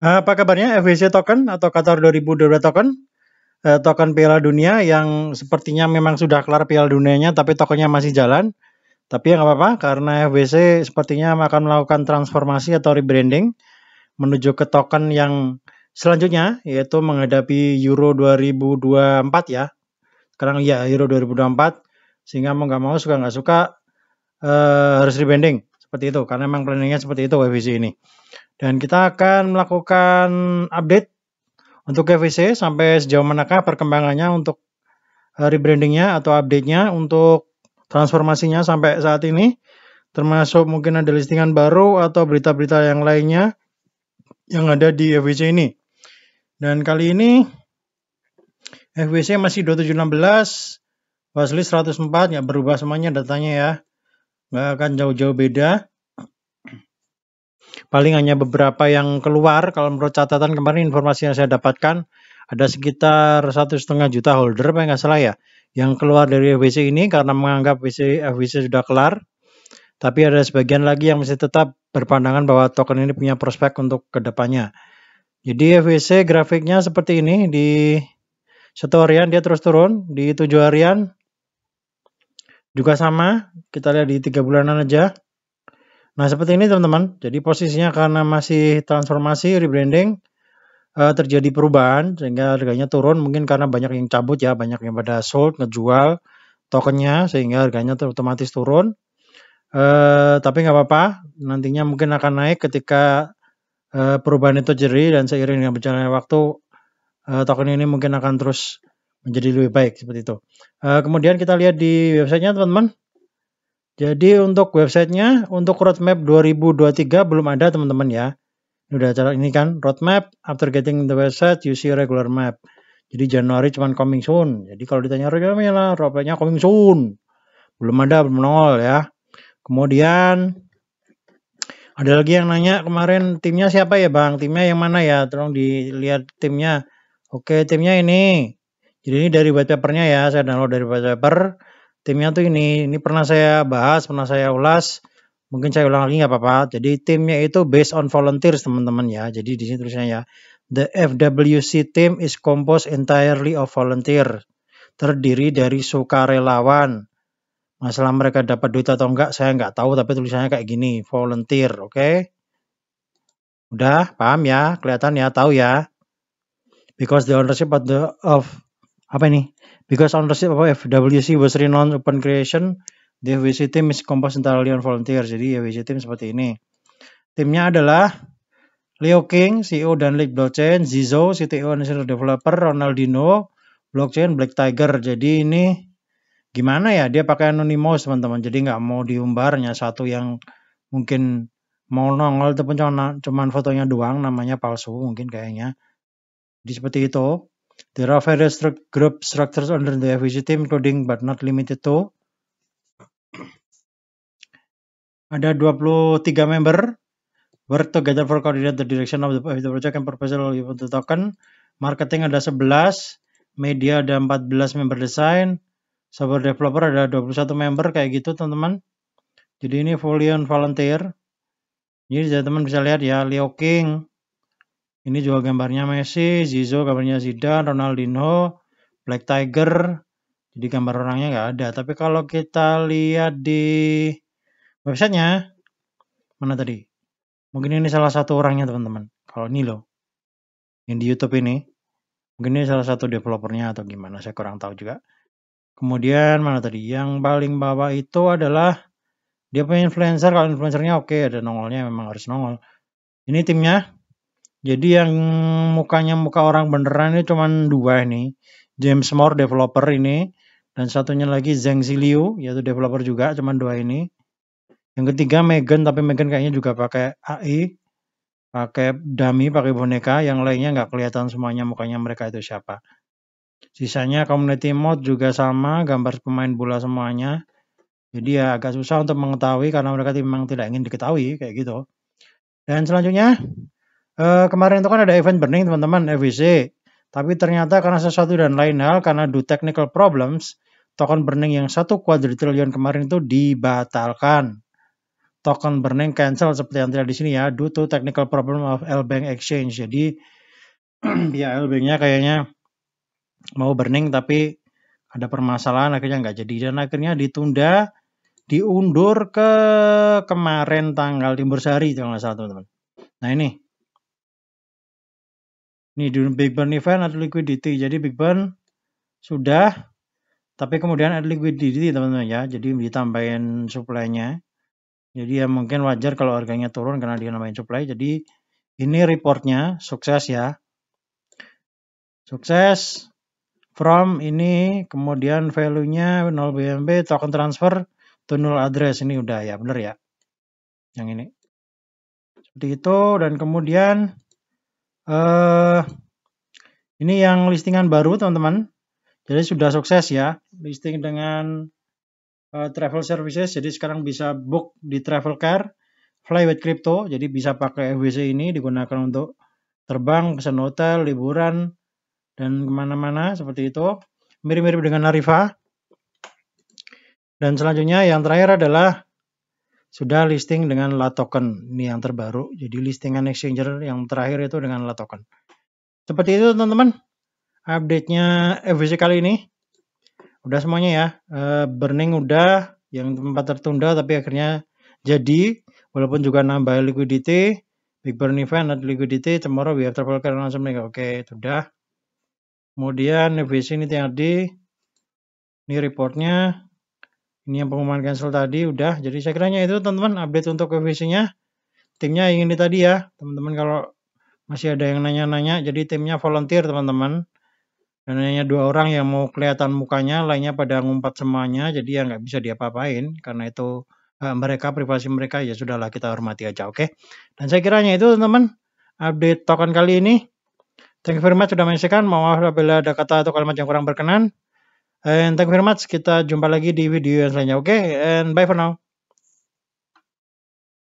Apa kabarnya FWC token atau Qatar 2022 token? Uh, token Piala Dunia yang sepertinya memang sudah kelar Piala Dunianya tapi tokennya masih jalan. Tapi ya nggak apa-apa karena FWC sepertinya akan melakukan transformasi atau rebranding menuju ke token yang selanjutnya yaitu menghadapi Euro 2024 ya. Sekarang ya Euro 2024 sehingga mau nggak mau suka nggak suka uh, harus rebranding seperti itu karena memang planningnya seperti itu FWC ini. Dan kita akan melakukan update untuk GVC sampai sejauh manakah perkembangannya untuk eh, rebrandingnya atau update-nya untuk transformasinya sampai saat ini. Termasuk mungkin ada listingan baru atau berita-berita yang lainnya yang ada di FWC ini. Dan kali ini FWC masih 2716, Wasli 104, ya berubah semuanya datanya ya. Nggak akan jauh-jauh beda. Paling hanya beberapa yang keluar, kalau menurut catatan kemarin informasi yang saya dapatkan, ada sekitar satu setengah juta holder, apa nggak salah ya, yang keluar dari FWC ini karena menganggap FWC, FWC sudah kelar. Tapi ada sebagian lagi yang masih tetap berpandangan bahwa token ini punya prospek untuk ke depannya. Jadi FWC grafiknya seperti ini di satu harian dia terus turun, di tujuh harian juga sama. Kita lihat di tiga bulanan aja. Nah, seperti ini teman-teman. Jadi posisinya karena masih transformasi, rebranding, uh, terjadi perubahan sehingga harganya turun mungkin karena banyak yang cabut ya, banyak yang pada sold, ngejual tokennya sehingga harganya otomatis turun. Uh, tapi nggak apa-apa, nantinya mungkin akan naik ketika uh, perubahan itu terjadi dan seiring dengan berjalannya waktu uh, token ini mungkin akan terus menjadi lebih baik seperti itu. Uh, kemudian kita lihat di websitenya teman-teman. Jadi untuk websitenya, untuk roadmap 2023 belum ada teman-teman ya. Ini udah cara ini kan, roadmap, after getting the website, you see regular map. Jadi Januari cuma coming soon. Jadi kalau ditanya roadmapnya lah, roadmapnya coming soon. Belum ada, belum nol ya. Kemudian ada lagi yang nanya kemarin timnya siapa ya bang? Timnya yang mana ya? Tolong dilihat timnya. Oke timnya ini. Jadi ini dari white papernya ya. Saya download dari white paper timnya tuh ini ini pernah saya bahas pernah saya ulas. Mungkin saya ulang lagi nggak apa-apa. Jadi timnya itu based on volunteers teman-teman ya. Jadi di sini tulisnya ya the FWC team is composed entirely of volunteer terdiri dari sukarelawan. Masalah mereka dapat duit atau enggak saya nggak tahu tapi tulisannya kayak gini volunteer oke? Okay? udah paham ya? Kelihatan ya? Tahu ya? Because the ownership of the of apa ini Because ownership of FWC was renowned open creation, the FWC team is composed entirely on volunteer. Jadi FWC team seperti ini. Timnya adalah Leo King, CEO dan League Blockchain, Zizo, CTO dan Senior Developer, Ronaldinho, Blockchain, Black Tiger. Jadi ini gimana ya? Dia pakai anonymous teman-teman. Jadi nggak mau diumbarnya satu yang mungkin mau nongol tapi cuma cuman fotonya doang, namanya palsu mungkin kayaknya. Jadi seperti itu. There are various group structures under the FVC team, including but not limited to. Ada 23 member work together for coordinate the direction of the, of project and proposal of the token. Marketing ada 11, media ada 14 member design, software developer ada 21 member kayak gitu teman-teman. Jadi ini fully on volunteer. Jadi teman-teman bisa lihat ya, Leo King, ini juga gambarnya Messi, Zizo gambarnya Zidane, Ronaldinho, Black Tiger. Jadi gambar orangnya nggak ada. Tapi kalau kita lihat di websitenya, mana tadi? Mungkin ini salah satu orangnya teman-teman. Kalau ini loh, yang di YouTube ini, mungkin ini salah satu developernya atau gimana, saya kurang tahu juga. Kemudian mana tadi? Yang paling bawah itu adalah dia punya influencer. Kalau influencernya oke, ada nongolnya memang harus nongol. Ini timnya, jadi yang mukanya muka orang beneran ini cuma dua ini. James Moore developer ini dan satunya lagi Zheng Ziliu yaitu developer juga cuma dua ini. Yang ketiga Megan tapi Megan kayaknya juga pakai AI, pakai dummy, pakai boneka. Yang lainnya nggak kelihatan semuanya mukanya mereka itu siapa. Sisanya community mode juga sama, gambar pemain bola semuanya. Jadi ya agak susah untuk mengetahui karena mereka memang tidak ingin diketahui kayak gitu. Dan selanjutnya Uh, kemarin itu kan ada event burning teman-teman FWC. Tapi ternyata karena sesuatu dan lain hal, karena do technical problems, token burning yang satu kuadrilion kemarin itu dibatalkan. token burning cancel seperti yang terlihat di sini ya due to technical problem of L-Bank exchange. Jadi ya L-Bank-nya kayaknya mau burning tapi ada permasalahan akhirnya nggak jadi dan akhirnya ditunda diundur ke kemarin tanggal timur sehari kalau salah teman-teman. Nah ini ini Big Burn event atau liquidity. Jadi Big Burn sudah tapi kemudian ada liquidity teman-teman ya. Jadi ditambahin supply-nya. Jadi ya mungkin wajar kalau harganya turun karena dia nambahin supply. Jadi ini reportnya sukses ya. Sukses from ini kemudian value-nya 0 BNB token transfer to null address ini udah ya bener ya. Yang ini. Seperti itu dan kemudian eh ini yang listingan baru teman-teman. Jadi sudah sukses ya listing dengan uh, travel services. Jadi sekarang bisa book di travel car, fly with crypto. Jadi bisa pakai FWC ini digunakan untuk terbang, pesan hotel, liburan, dan ke mana-mana seperti itu. Mirip-mirip dengan Arifa. Dan selanjutnya yang terakhir adalah sudah listing dengan La Token. Ini yang terbaru. Jadi listingan exchanger yang terakhir itu dengan La Token. Seperti itu teman-teman. Update-nya FWC kali ini. Udah semuanya ya. Uh, burning udah, yang tempat tertunda tapi akhirnya jadi. Walaupun juga nambah liquidity. Big burn event ada liquidity. Tomorrow we have trouble langsung Oke, okay, sudah. Kemudian FWC ini tadi. Ini reportnya. Ini yang pengumuman cancel tadi udah. Jadi saya kiranya itu teman-teman update untuk FWC-nya. Timnya ingin ini tadi ya. Teman-teman kalau masih ada yang nanya-nanya. Jadi timnya volunteer teman-teman dan hanya dua orang yang mau kelihatan mukanya, lainnya pada ngumpat semuanya, jadi ya nggak bisa diapa-apain, karena itu uh, mereka, privasi mereka, ya sudahlah kita hormati aja, oke? Dan saya kiranya itu teman-teman, update token kali ini. Thank you very much sudah menyaksikan, maaf apabila ada kata atau kalimat yang kurang berkenan. And thank you very much, kita jumpa lagi di video yang selanjutnya, oke? Okay? And bye for now.